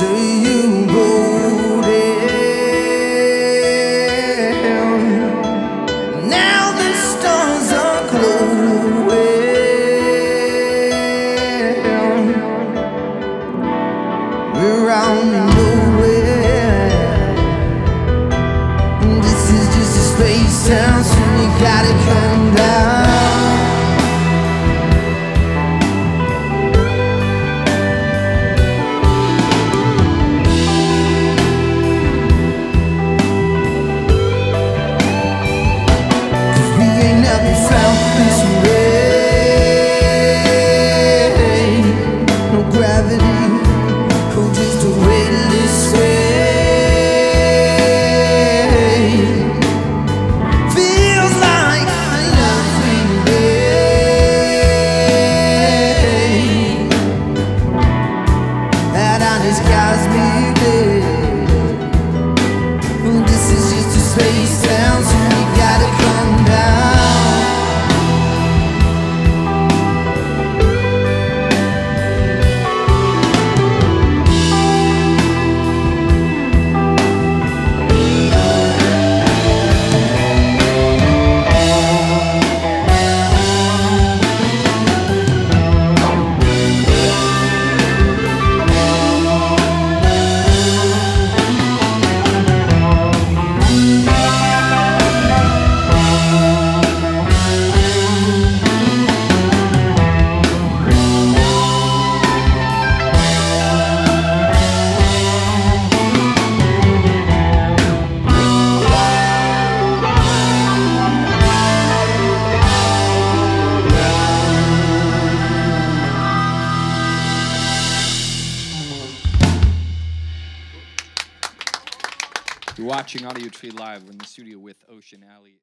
say you down. Now the stars are glowing. We're nowhere. This is just a space town. gravity You're watching Audio Tree Live. We're in the studio with Ocean Alley.